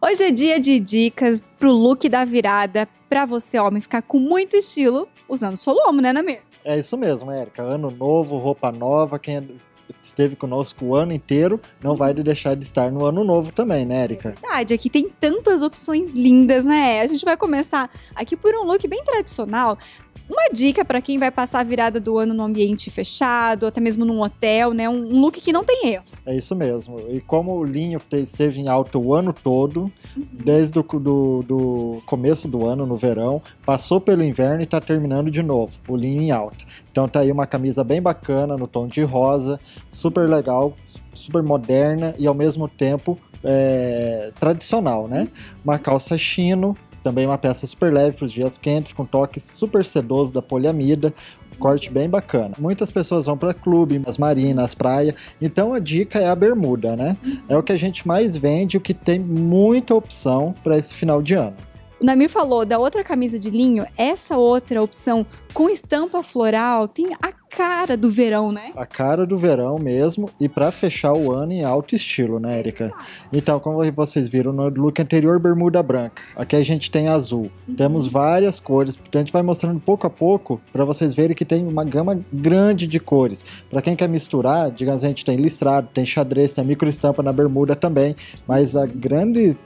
Hoje é dia de dicas pro look da virada, pra você, homem, ficar com muito estilo usando Solomo, né, Namir? É isso mesmo, Érica. Ano novo, roupa nova. Quem esteve conosco o ano inteiro não vai deixar de estar no ano novo também, né, Érica? Verdade, aqui tem tantas opções lindas, né? A gente vai começar aqui por um look bem tradicional, uma dica para quem vai passar a virada do ano no ambiente fechado, até mesmo num hotel, né? Um look que não tem erro. É isso mesmo. E como o linho esteve em alta o ano todo, desde o do, do, começo do ano, no verão, passou pelo inverno e está terminando de novo, o linho em alta. Então tá aí uma camisa bem bacana, no tom de rosa, super legal, super moderna e ao mesmo tempo é, tradicional, né? Uma calça chino, também uma peça super leve para os dias quentes, com toque super sedoso da poliamida, corte bem bacana. Muitas pessoas vão para clube, as marinas, praia, então a dica é a bermuda, né? É o que a gente mais vende, o que tem muita opção para esse final de ano. O Namir falou da outra camisa de linho, essa outra opção com estampa floral tem a cara do verão, né? A cara do verão mesmo e para fechar o ano em alto estilo, né, Erika? Então, como vocês viram no look anterior, bermuda branca. Aqui a gente tem azul. Uhum. Temos várias cores, então a gente vai mostrando pouco a pouco para vocês verem que tem uma gama grande de cores. Para quem quer misturar, digamos, a gente tem listrado, tem xadrez, tem micro estampa na bermuda também, mas a grande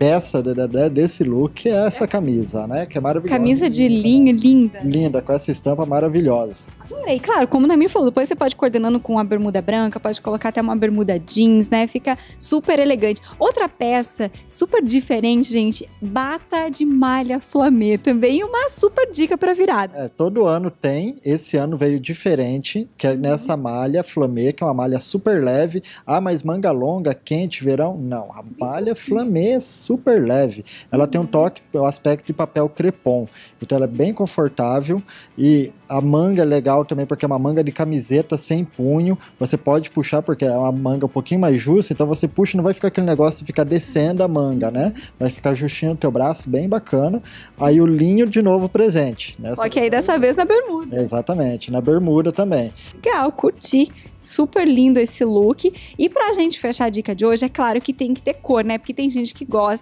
peça de, de, desse look é essa camisa, né? Que é maravilhosa. Camisa de linho, linda. Linda, com essa estampa maravilhosa. Adorei. Claro, como o Namir falou, depois você pode coordenando com a bermuda branca, pode colocar até uma bermuda jeans, né? Fica super elegante. Outra peça super diferente, gente, bata de malha flamê. Também uma super dica para virada. É, todo ano tem. Esse ano veio diferente, que é nessa malha flamê, que é uma malha super leve. Ah, mas manga longa, quente, verão? Não, a malha flamê super leve. Ela tem um toque, o aspecto de papel crepom. Então ela é bem confortável e a manga é legal também porque é uma manga de camiseta sem punho. Você pode puxar porque é uma manga um pouquinho mais justa, então você puxa não vai ficar aquele negócio de ficar descendo a manga, né? Vai ficar justinho no teu braço, bem bacana. Aí o linho de novo presente. Nessa Só que aí dessa vez na bermuda. Exatamente, na bermuda também. Legal, curti. Super lindo esse look. E pra gente fechar a dica de hoje, é claro que tem que ter cor, né? Porque tem gente que gosta.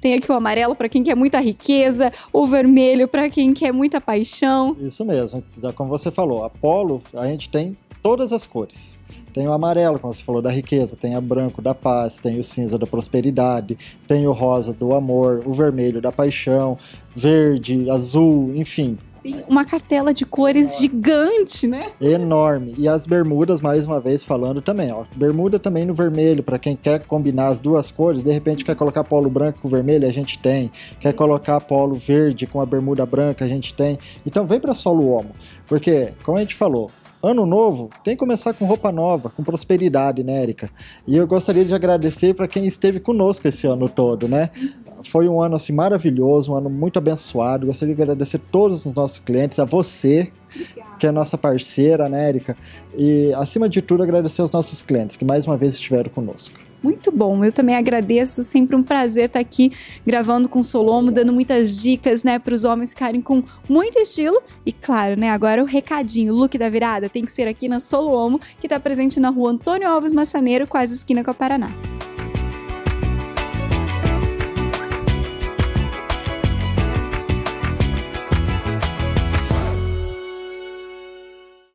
Tem aqui o amarelo para quem quer muita riqueza, o vermelho para quem quer muita paixão. Isso mesmo. Como você falou, a polo a gente tem todas as cores. Tem o amarelo, como você falou, da riqueza, tem o branco da paz, tem o cinza da prosperidade, tem o rosa do amor, o vermelho da paixão, verde, azul, enfim, tem uma cartela de cores gigante, né? Enorme. E as bermudas, mais uma vez falando também, ó. Bermuda também no vermelho, para quem quer combinar as duas cores, de repente quer colocar polo branco com vermelho, a gente tem. Quer colocar polo verde com a bermuda branca, a gente tem. Então vem para Solo Homo, porque, como a gente falou, Ano novo tem que começar com roupa nova, com prosperidade, né, Erika? E eu gostaria de agradecer para quem esteve conosco esse ano todo, né? Foi um ano assim maravilhoso, um ano muito abençoado. Gostaria de agradecer a todos os nossos clientes, a você, que é nossa parceira, né, Erika? E acima de tudo, agradecer aos nossos clientes que mais uma vez estiveram conosco. Muito bom, eu também agradeço, sempre um prazer estar aqui gravando com o Solomo, dando muitas dicas, né, para os homens ficarem com muito estilo. E claro, né, agora o recadinho, o look da virada tem que ser aqui na Solomo, que está presente na rua Antônio Alves Massaneiro, quase esquina com a Paraná.